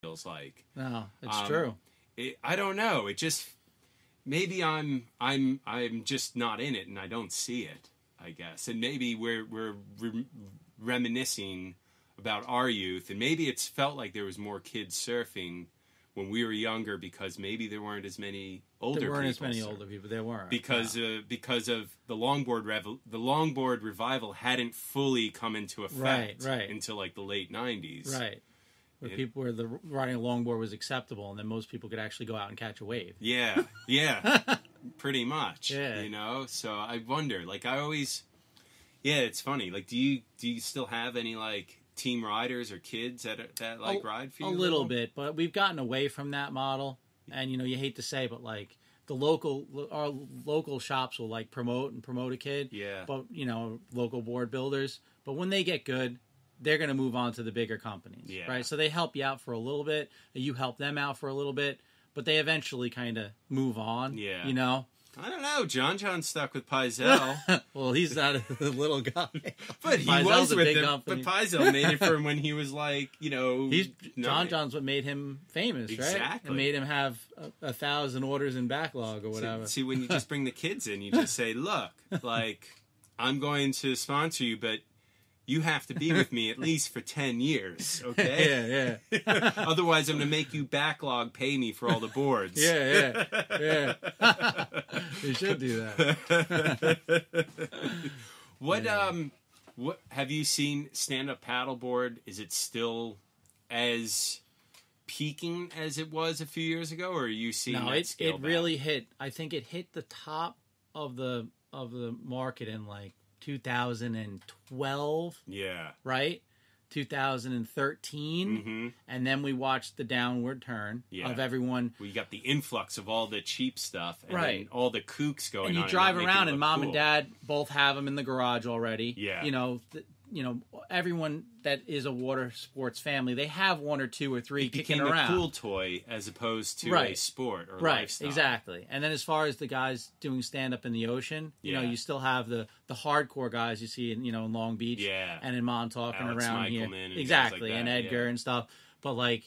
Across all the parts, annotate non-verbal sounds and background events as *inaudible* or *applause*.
feels like. No, it's Um, true. It, I don't know. It just maybe I'm I'm I'm just not in it and I don't see it. I guess, and maybe we're we're re- reminiscing about our youth, and maybe it's felt like there was more kids surfing when we were younger because maybe there weren't as many older. There weren't as many surfing. older people. There weren't because no. uh, because of the longboard revel- the longboard revival hadn't fully come into effect Right, right. until like the late 90s. right. Where It- people where the riding a longboard was acceptable, and then most people could actually go out and catch a wave. Yeah, yeah, *laughs* pretty much. Yeah. you know. So I wonder, like, I always, yeah, it's funny. Like, do you do you still have any like team riders or kids that that like a, ride for you? a little bit, but we've gotten away from that model. And you know, you hate to say, but like the local our local shops will like promote and promote a kid. Yeah. But you know, local board builders. But when they get good, they're going to move on to the bigger companies. Yeah. Right. So they help you out for a little bit. You help them out for a little bit. But they eventually kind of move on. Yeah. You know. I don't know. John John's stuck with Pyzel, *laughs* well, he's not a *laughs* little guy. but he Pyzel's was a with big them. company. But Pyzel made it for him when he was like, you know, *laughs* He's. John John's what made him famous, right? Exactly. Made him have a, a thousand orders in backlog or See- whatever. See, when you just bring the kids in, you just say, "Look, like I'm going to sponsor you, but you have to be *laughs* with me at least for ten years, *laughs* okay? yeah, yeah, *laughs* Otherwise, I'm going to make you backlog pay me for all the boards." yeah, yeah, yeah. you should do that. What um, what have you seen stand up paddleboard? Is it still as peaking as it was a few years ago, or are you seeing No, it it back? really hit. I think it hit the top of the of the market in like 2012, Yeah. right? 2013, hmm and then we watched the downward turn Yeah. of everyone We got the influx of all the cheap stuff, and Right. all the kooks going and you drive it around and mom cool. and dad both have them in the garage already Yeah. you know th- you know everyone that is a water sports family they have one or two or three It kicking became around a cool toy as opposed to a sport or right lifestyle. exactly and then as far as the guys doing stand up in the ocean you know you still have the the hardcore guys you see in you know in long beach Yeah. and in montauk and Alex around here and exactly like and edgar yeah. and stuff but like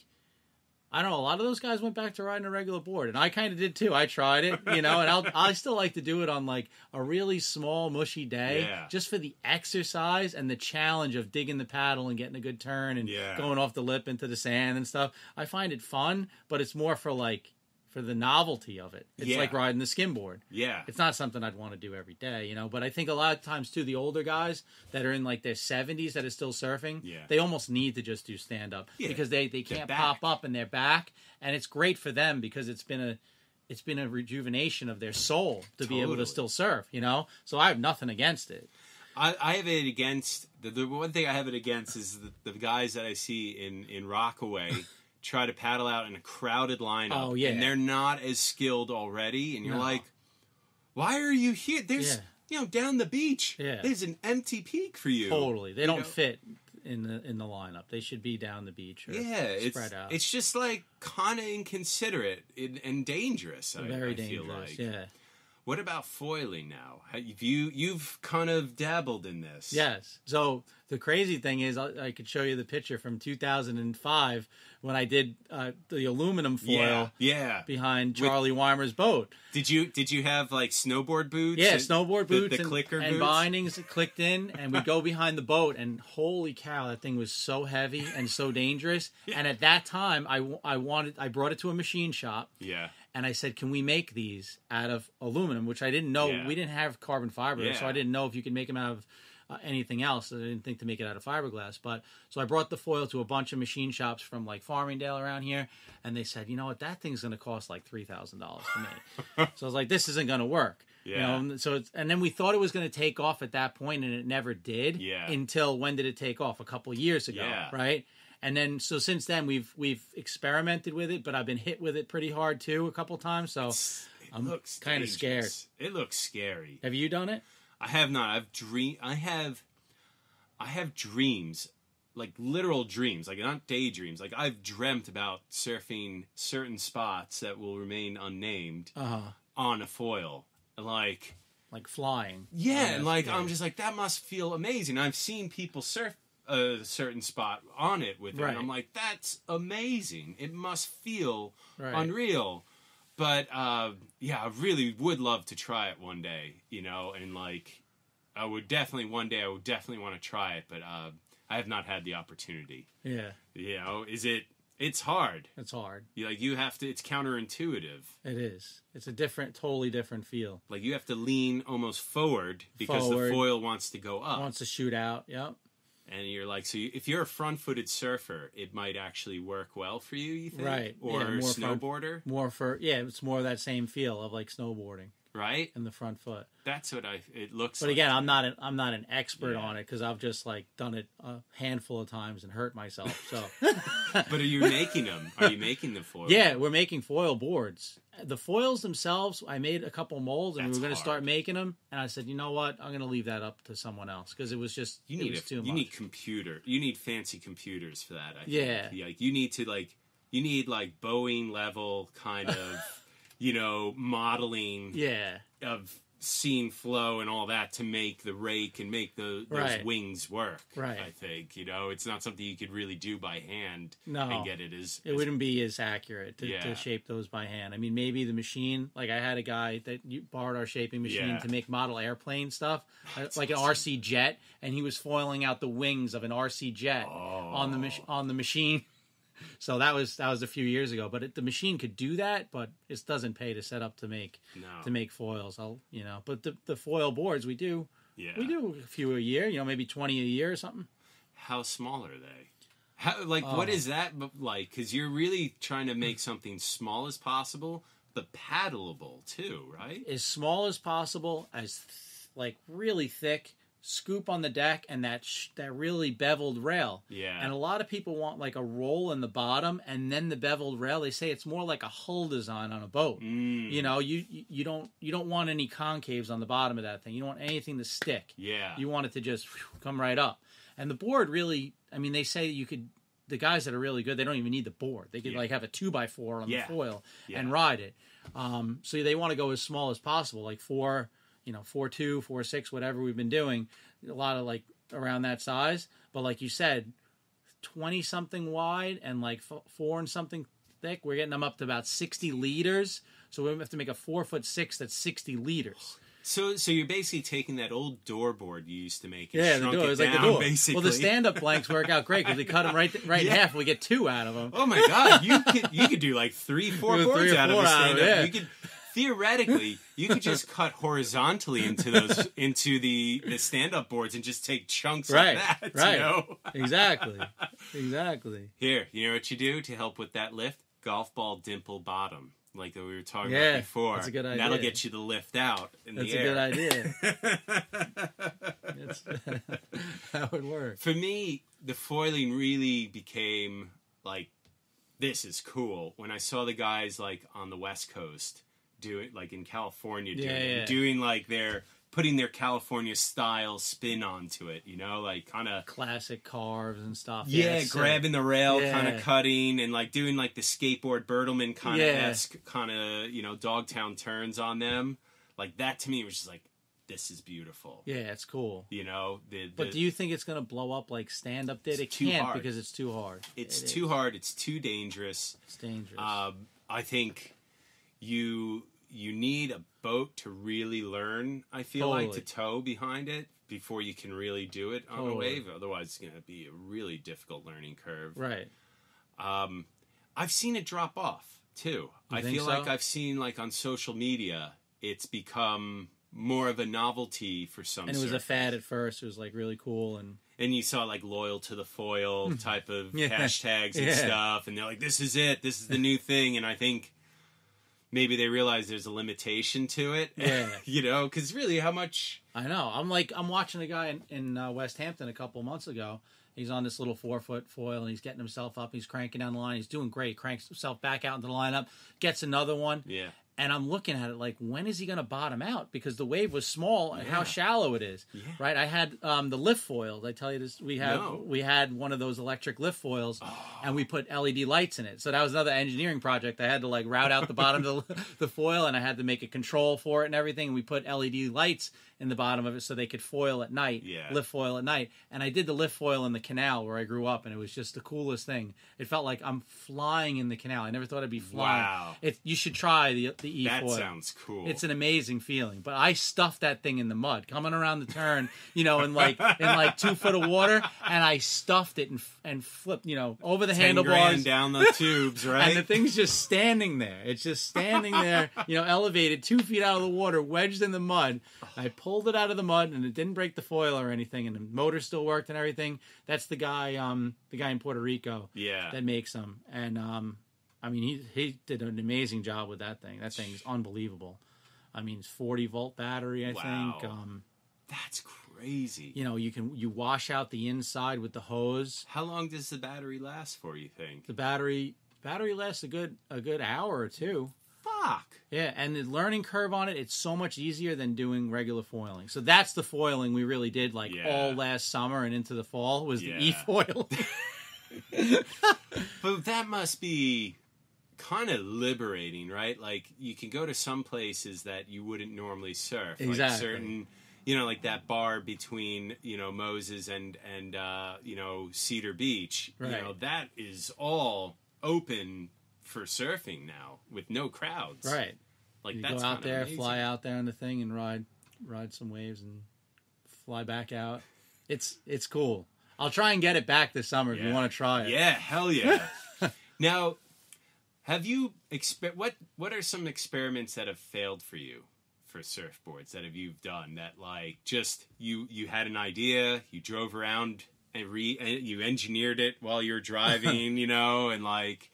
I don't know. A lot of those guys went back to riding a regular board, and I kind of did too. I tried it, you know, and I'll *laughs* I still like to do it on like a really small, mushy day, Yeah. just for the exercise and the challenge of digging the paddle and getting a good turn and Yeah. going off the lip into the sand and stuff. I find it fun, but it's more for like for the novelty of it. It's Yeah. like riding the skimboard. Yeah. It's not something I'd want to do every day, you know. But I think a lot of times too, the older guys that are in like their seventies that are still surfing, Yeah. they almost need to just do stand up Yeah. because they they can't pop up and they're back, and it's great for them because it's been a it's been a rejuvenation of their soul to be able to still surf, you know. So I have nothing against it. I, I have it against the, the one thing I have it against is the, the guys that I see in in Rockaway try to paddle out in a crowded lineup. Oh, yeah. and they're not as skilled already, and you're No. like, why are you here? There's Yeah. you know down the beach. Yeah. there's an empty peak for you. Totally, they don't know? fit in the in the lineup. They should be down the beach or Yeah, it's spread out. it's just like kind of inconsiderate and, and dangerous. I, very I feel dangerous. like. Yeah. What about foiling now? Have you you've kind of dabbled in this? Yes. So the crazy thing is, I, I could show you the picture from 2005 when I did uh, the aluminum foil Yeah. Yeah. behind Charlie Weimer's boat. Did you did you have like snowboard boots? Yeah, and snowboard boots the, and, clicker and boots? bindings *laughs* clicked in, and we go behind the boat, and holy cow, that thing was so heavy and so dangerous. And at that time, I I wanted I brought it to a machine shop, Yeah. And I said, "Can we make these out of aluminum?" Which I didn't know. Yeah. We didn't have carbon fiber, so I didn't know if you could make them out of uh, anything else. I didn't think to make it out of fiberglass. But so I brought the foil to a bunch of machine shops from like Farmingdale around here, and they said, "You know what? That thing's going to cost like three thousand dollars to make." *laughs* so I was like, "This isn't going to work." You Yeah. know, and so it's, and then we thought it was going to take off at that point, and it never did. Yeah. Until when did it take off? A couple years ago, Yeah. right? And then so since then we've we've experimented with it, but I've been hit with it pretty hard too a couple times. So It I'm looks kinda scared. It looks scary. have you done it? I have not. I've dream. I have. I have dreams, like literal dreams, like not daydreams. Like I've dreamt about surfing certain spots that will remain unnamed Uh huh. on a foil. Like Like flying. yeah, Yeah, and like yeah. I'm just like that must feel amazing. I've seen people surf a certain spot on it with it. Right. And I'm like, that's amazing. It must feel Right. unreal. But uh, yeah, I really would love to try it one day, you know, and like I would definitely one day I would definitely want to try it, but uh, I have not had the opportunity. Yeah, You know, is it? It's hard. it's hard. You like you have to. It's counterintuitive. It is. It's a different, totally different feel. Like you have to lean almost forward because Forward. the foil wants to go up. Wants to shoot out. Yep. And you're like, so you, if you're a front-footed surfer, it might actually work well for you. You think, Right. Or Yeah, more snowboarder, More for yeah, it's more of that same feel of like snowboarding right? in the front foot. That's what I. It looks. But like again, I'm not an I'm not an expert Yeah. on it because I've just like done it a handful of times and hurt myself. So *laughs* But are you making them? Are you making the foil? yeah, we're making foil boards. The foils themselves, I made a couple molds and That's we were going to start making them. And I said, you know what, I'm going to leave that up to someone else because it was just You need a, you much. need computer. You need fancy computers for that. I Yeah. Think. Like you need to like you need like Boeing level kind of *laughs* you know modeling yeah, of scene flow and all that to make the rake and make the those Right. wings work. Right. I think you know it's not something you could really do by hand No. and get it as. it as- wouldn't be as accurate to, Yeah. to shape those by hand. I mean, maybe the machine, like I had a guy that borrowed our shaping machine Yeah. to make model airplane stuff, uh, That's like an. RC jet, and he was foiling out the wings of an RC jet on the mach- Oh. on the machine. So that was that was a few years ago, but it, the machine could do that, but it doesn't pay to set up to make No. to make foils. I'll you know, but the, the foil boards we do Yeah. we do a few a year, you know, maybe twenty a year or something. How small are they? How like what Oh. is that like? Because you're really trying to make something small as possible, but paddleable too, right? as small as possible, as th- like really thick, scoop on the deck, and that sh- that really beveled rail. Yeah. And a lot of people want like a roll in the bottom and then the beveled rail. They say it's more like a hull design on a boat. Mm, You know, you you- don't you don't want any concaves on the bottom of that thing. You don't want anything to stick. yeah. You want it to just whew, come right up. And the board really, I mean, they say you could. The guys that are really good, they don't even need the board. They could Yeah. like have a two by four on Yeah. the foil Yeah. and ride it. Um, so they want to go as small as possible, like four, you know, four two, four six, whatever we've been doing. A lot of like around that size. But like you said, twenty something wide and like four and something thick. We're getting them up to about sixty liters. So we have to make a four foot six that's sixty liters. So so you're basically taking that old door board you used to make and Yeah, the shrunk door it is like the down, door. basically. Well, the stand-up blanks work out great because we cut them right right Yeah. in half. We get two out of them. Oh my god, you could you could do like three, four *laughs* boards three out of four a out of stand-up. yeah. You could theoretically you could just *laughs* cut horizontally into those into the the stand up boards and just take chunks Right, of that. right. You know? Exactly, *laughs* exactly. Here, you know what you do to help with that lift? Golf ball dimple bottom. Like that we were talking Yeah, about before. that's a good idea. That'll get you the lift out in That's the a good idea. *laughs* That's, that would work. For me, the foiling really became like this is cool when I saw the guys like on the West Coast do it, like in California, doing Yeah, it, yeah. doing like their putting their California style spin onto it. You know, like kind of Classic carves and stuff. yeah, sick. grabbing the rail, Yeah. kind of cutting, and like doing like the skateboard Bertlemann kind of Yeah. esque kind of you know Dogtown turns on them. Like that to me was just like this is beautiful. Yeah, it's cool. You know, the, the But do you think it's going to blow up like stand up did? It too can't hard. because it's too hard. it's It too is. hard. It's too dangerous. It's dangerous. Um, I think you you need a boat to really learn. I feel like to tow behind it before you can really do it on a wave. Otherwise, it's going to be a really difficult learning curve. right. Um, I've seen it drop off too. You I feel so? like I've seen like on social media, it's become more of a novelty for some. And it was a fad at first. It was like really cool and and you saw like loyal to the foil type of Hmm. *laughs* Yeah. hashtags and Yeah. stuff and they're like this is it this is the new thing and i think maybe they realize there's a limitation to it *laughs* Yeah. you know because really how much I know. I'm like I'm watching a guy in, in uh, West Hampton a couple months ago. He's on this little four foot foil and he's getting himself up. He's cranking down the line. He's doing great. Cranks himself back out into the lineup. Gets another one. yeah And I'm looking at it like, when is he going to bottom out? Because the wave was small and how shallow it is, Yeah. right? I had um, the lift foils. I tell you this, we had No. we had one of those electric lift foils, and we put LED lights in it. So that was another engineering project. I had to like route out the bottom of the, *laughs* the foil, and I had to make a control for it and everything. And we put LED lights in the bottom of it so they could foil at night, Yeah. lift foil at night. And I did the lift foil in the canal where I grew up, and it was just the coolest thing. It felt like I'm flying in the canal. I never thought I'd be flying. Wow. It, you should try the the e foil. That sounds cool. It's an amazing feeling. But I stuffed that thing in the mud, coming around the turn, you know, in like in like two foot of water, and I stuffed it and and flipped, you know, over the 10 handlebars. down the *laughs* tubes, right? And the thing's just standing there. It's just standing there, you know, elevated two feet out of the water, wedged in the mud. I pulled it out of the mud, and it didn't break the foil or anything, and the motor still worked and everything. That's the guy, um, the guy in Puerto Rico yeah. that makes them. And um, I mean, he he did an amazing job with that thing. That thing's unbelievable. I mean, it's 40 volt battery, I Wow. think. Um, That's crazy. you know, you can you wash out the inside with the hose. How long does the battery last for, you think? The battery battery lasts a good a good hour or two. Fuck. Yeah, and the learning curve on it, it's so much easier than doing regular foiling. So that's the foiling we really did like Yeah. all last summer and into the fall was the Yeah. e-foil. *laughs* *laughs* But that must be kind of liberating, right? Like you can go to some places that you wouldn't normally surf. Like certain you know, like that bar between, you know, Moses and and uh, you know, Cedar Beach. You know, that is all open for surfing now with no crowds. right. Like you that's go out there, amazing. fly out there on the thing, and ride ride some waves and fly back out. It's it's cool. I'll try and get it back this summer if you want to try it. Yeah, hell yeah. *laughs* now, have you exper- what what are some experiments that have failed for you for surfboards that have you've done that like just you you had an idea, you drove around and re and you engineered it while you're *laughs* driving, you know, and like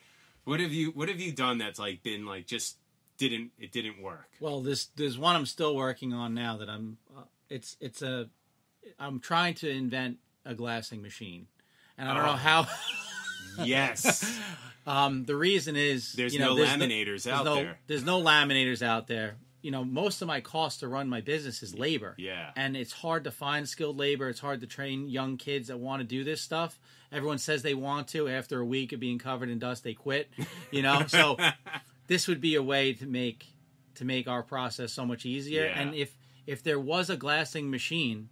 what have you what have you done that's like been like just didn't it didn't work? Well, this there's one I'm still working on now that I'm. Uh, it's it's a. I'm trying to invent a glassing machine, and I don't Oh. know how. *laughs* *laughs* Yes. um, the reason is There's you know, no there's laminators there's out no, there. There's no laminators out there. You know, most of my cost to run my business is labor. Yeah. and it's hard to find skilled labor. It's hard to train young kids that want to do this stuff. Everyone says they want to. After a week of being covered in dust, they quit. You know, so *laughs* this would be a way to make to make our process so much easier. Yeah. And if if there was a glassing machine,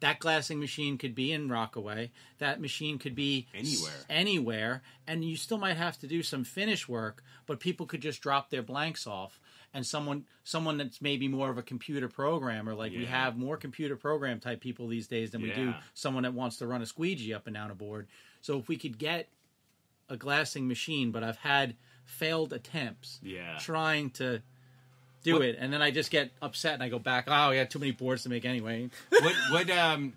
that glassing machine could be in Rockaway. That machine could be Anywhere. anywhere, and you still might have to do some finish work, but people could just drop their blanks off. And someone, someone that's maybe more of a computer programmer, like we have more computer program type people these days than we do someone that wants to run a squeegee up and down a board. So if we could get a glassing machine, but I've had failed attempts Yeah. trying to do What- it, and then I just get upset and I go back. Oh, yeah, too many boards to make anyway. what what um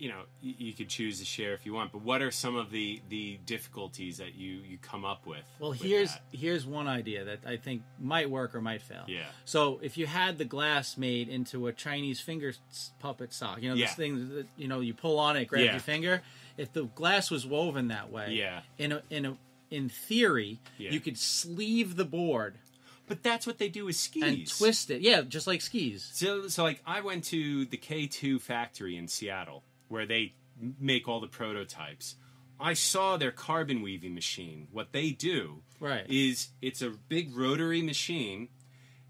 you know you, you could choose to share if you want but what are some of the the difficulties that you you come up with Well, with here's that? here's one idea that I think might work or might fail. yeah So if you had the glass made into a Chinese finger puppet sock, you know Yeah. this thing that you know you pull on it, grab Yeah. your finger. If the glass was woven that way, Yeah. in a in a in theory, Yeah. you could sleeve the board but that's what they do with skis and twist it. Yeah, just like skis. so so like i went to the k2 factory in seattle where they make all the prototypes i saw their carbon weaving machine what they do Right. is it's a big rotary machine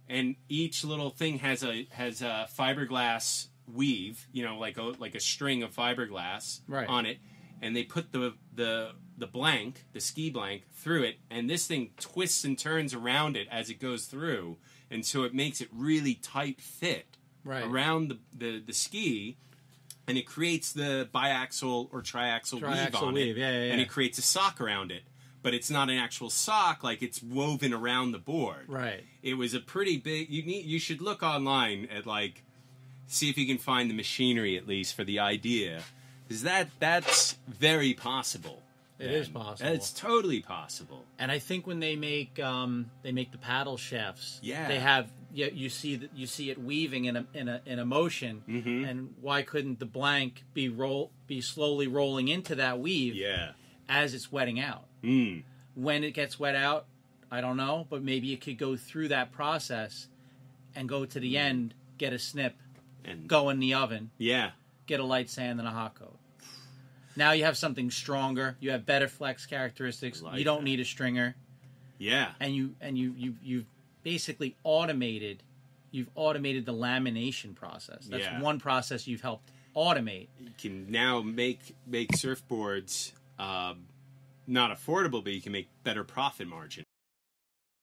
and each little thing has a has a fiberglass weave you know like a like a string of fiberglass Right. on it and they put the the the blank the ski blank through it and this thing twists and turns around it as it goes through and so it makes it really tight fit Right. around the, the the ski and it creates the biaxial or triaxial, weave on weave, it yeah, yeah, and it creates a sock around it but it's not an actual sock like it's woven around the board Right. it was a pretty big you need you should look online at like see if you can find the machinery at least for the idea because that that's very possible It is is possible. it's totally possible And I think when they make um, they make the paddle shafts, Yeah. they have you, you see that you see it weaving in a in a in a motion. Mhm. And why couldn't the blank be roll be slowly rolling into that weave yeah as it's wetting out? mm. When it gets wet out, I don't know, but maybe it could go through that process and go to the end, get a snip, And go in the oven, yeah, get a light sand and a hot coat. Now you have something stronger. You have better flex characteristics. Like you don't that. need a stringer, yeah, and you and you you you've basically automated. You've automated the lamination process. That's Yeah. one process you've helped automate. you can now make make surfboards um, not affordable, but you can make better profit margin.